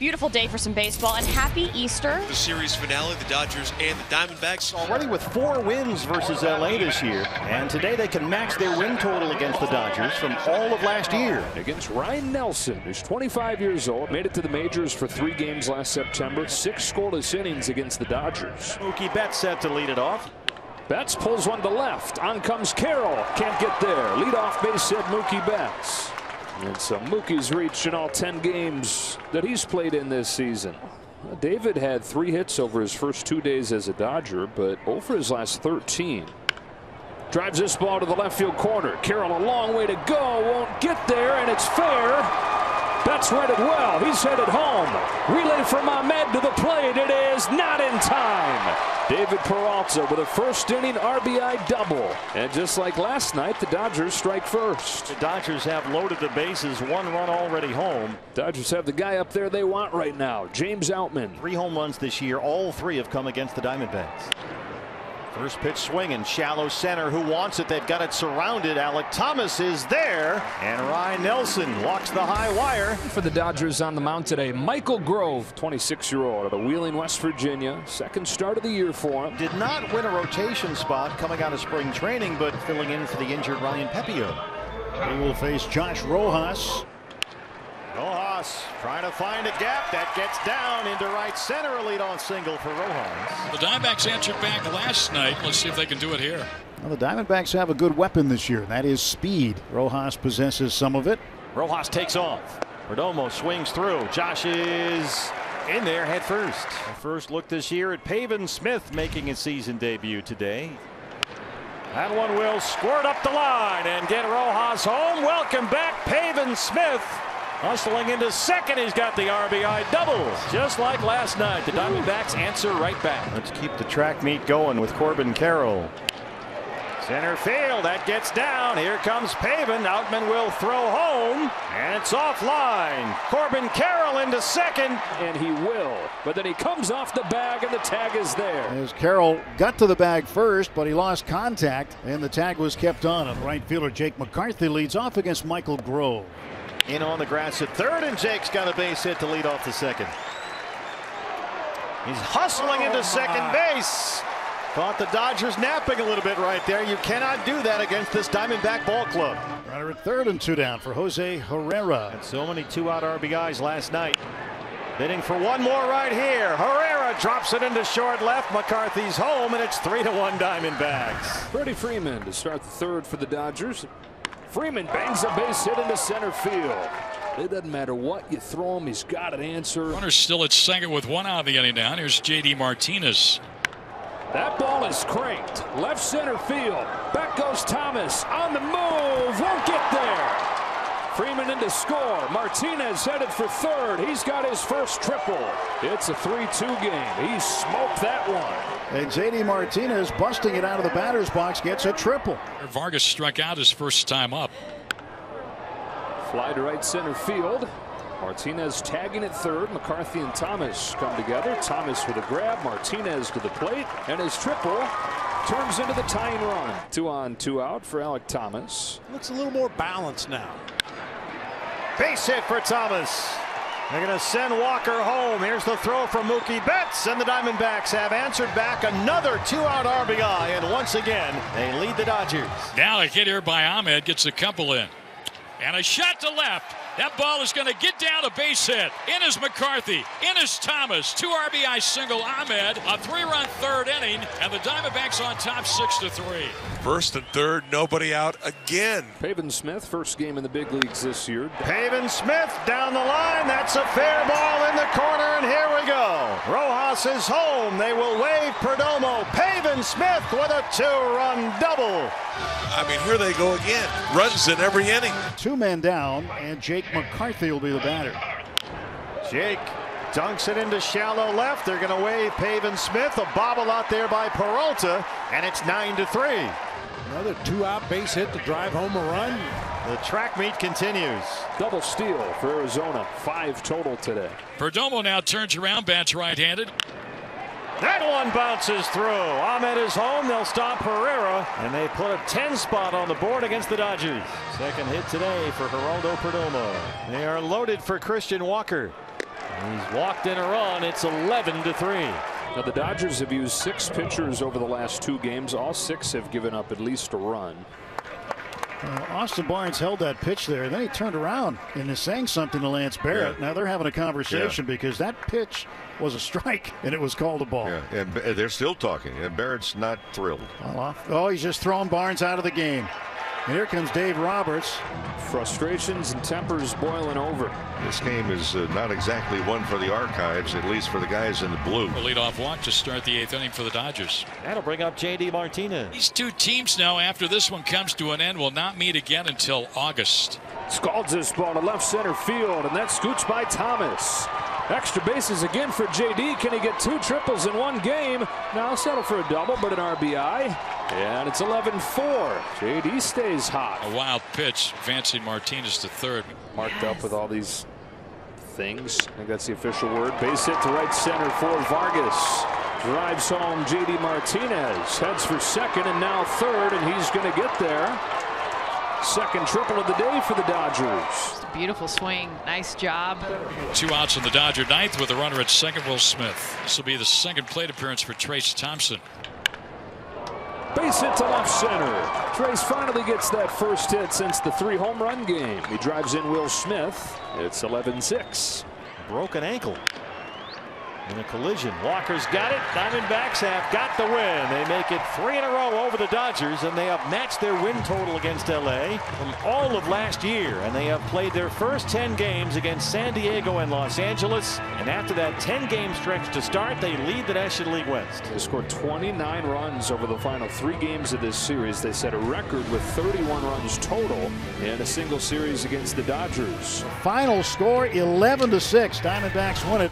Beautiful day for some baseball and happy Easter. The series finale, the Dodgers and the Diamondbacks. Already with four wins versus LA this year. And today they can match their win total against the Dodgers from all of last year. Against Ryne Nelson, who's 25 years old, made it to the majors for three games last September, six scoreless innings against the Dodgers. Mookie Betts set to lead it off. Betts pulls one to left. On comes Carroll. Can't get there. Lead off base hit Mookie Betts. And so Mookie's reached in all 10 games that he's played in this season. David had three hits over his first two days as a Dodger, but over his last 13. Drives this ball to the left field corner. Carroll a long way to go. Won't get there, and it's fair. Betts read it well. He's headed home. Relay from Ahmed to the plate. It is not in time. David Peralta with a first inning RBI double. And just like last night, the Dodgers strike first. The Dodgers have loaded the bases. One run already home. Dodgers have the guy up there they want right now, James Outman. Three home runs this year. All three have come against the Diamondbacks. First pitch swinging, shallow center. Who wants it? They've got it surrounded. Alec Thomas is there, and Ryne Nelson walks the high wire. For the Dodgers on the mound today, Michael Grove, 26 year old out of Wheeling, West Virginia. Second start of the year for him. Did not win a rotation spot coming out of spring training, but filling in for the injured Ryan Pepiot. He will face Josh Rojas. Rojas trying to find a gap that gets down into right center. A lead on single for Rojas. The Diamondbacks answered back last night. Let's see if they can do it here. Well, the Diamondbacks have a good weapon this year. That is speed. Rojas possesses some of it. Rojas takes off. Perdomo swings through. Josh is in there head first. The first look this year at Pavin Smith making his season debut today. That one will squirt up the line and get Rojas home. Welcome back, Pavin Smith. Hustling into second, he's got the RBI double. Just like last night, the Diamondbacks answer right back. Let's keep the track meet going with Corbin Carroll. Center field, that gets down. Here comes Pavin. Outman will throw home, and it's offline. Corbin Carroll into second. And he will. But then he comes off the bag, and the tag is there. As Carroll got to the bag first, but he lost contact, and the tag was kept on. And right fielder Jake McCarthy leads off against Michael Grove. In on the grass at third, and Jake's got a base hit to lead off the second. He's hustling into oh, second base. Caught the Dodgers napping a little bit right there. You cannot do that against this Diamondback ball club. Runner at third and two down for Jose Herrera. And so many two-out RBIs last night. Bidding for one more right here. Herrera drops it into short left. McCarthy's home, and it's three to one Diamondbacks. Freddie Freeman to start the third for the Dodgers. Freeman bangs a base hit into center field. It doesn't matter what you throw him, he's got an answer. Runner still at second with one out of the inning down. Here's J.D. Martinez. That ball is cranked. Left center field. Back goes Thomas. On the move. Won't get there. Freeman in to score. Martinez headed for third. He's got his first triple. It's a 3-2 game. He smoked that one. And J.D. Martinez busting it out of the batter's box gets a triple. Vargas struck out his first time up. Fly to right center field. Martinez tagging at third. McCarthy and Thomas come together. Thomas with a grab. Martinez to the plate. And his triple turns into the tying run. Two on, two out for Alec Thomas. Looks a little more balanced now. Base hit for Thomas. They're going to send Walker home. Here's the throw from Mookie Betts, and the Diamondbacks have answered back another two-out RBI, and once again, they lead the Dodgers. Now a hit here by Ahmed gets a couple in. And a shot to left. That ball is going to get down a base hit. In is McCarthy. In is Thomas. Two RBI single Ahmed. A three-run third inning, and the Diamondbacks on top six to three. First and third, nobody out again. Pavin Smith, first game in the big leagues this year. Pavin Smith down the line. That's a fair ball in the corner, and here we go. Rojas is home. They will wave Perdomo. Pavin Smith with a two-run double. I mean, here they go again. Runs in every inning. Two men down, and Jake McCarthy will be the batter. Jake dunks it into shallow left. They're going to wave Pavin Smith. A bobble out there by Peralta, and it's 9 to 3. Another two-out base hit to drive home a run. The track meet continues. Double steal for Arizona. Five total today. Perdomo now turns around, bats right-handed. That one bounces through. Ahmed is home. They'll stop Herrera, and they put a 10 spot on the board against the Dodgers. Second hit today for Geraldo Perdomo. They are loaded for Christian Walker. He's walked in a run. It's 11 to 3. Now the Dodgers have used six pitchers over the last two games. All six have given up at least a run. Uh, Austin Barnes held that pitch there. Then he turned around and is saying something to Lance Barrett. Yeah. Now they're having a conversation because that pitch was a strike and it was called a ball. Yeah, and they're still talking. And Barrett's not thrilled. Oh, he's just throwing Barnes out of the game. And here comes Dave Roberts. Frustrations and tempers boiling over. This game is uh, not exactly one for the archives, at least for the guys in the blue. A leadoff walk to start the eighth inning for the Dodgers. That'll bring up J.D. Martinez. These two teams now, after this one comes to an end, will not meet again until August. Scalds this ball to left center field, and that scoots by Thomas. Extra bases again for JD. Can he get two triples in one game? Now settle for a double, but an RBI. And it's 11 4. JD stays hot. A wild pitch, advancing Martinez to third. Marked up with all these things. I think that's the official word. Base hit to right center for Vargas. Drives home JD Martinez. Heads for second and now third, and he's going to get there. Second triple of the day for the Dodgers. Beautiful swing. Nice job. Two outs in the Dodger ninth with a runner at second, Will Smith. This will be the second plate appearance for Trayce Thompson. Base hit to left center. Trayce finally gets that first hit since the three home run game. He drives in Will Smith. It's 11 6. Broken ankle. In a collision. Walker's got it. Diamondbacks have got the win. They make it three in a row over the Dodgers, and they have matched their win total against LA from all of last year. And they have played their first 10 games against San Diego and Los Angeles. And after that 10 game stretch to start, they lead the National League West. They scored 29 runs over the final three games of this series. They set a record with 31 runs total in a single series against the Dodgers. Final score 11 to 6. Diamondbacks win it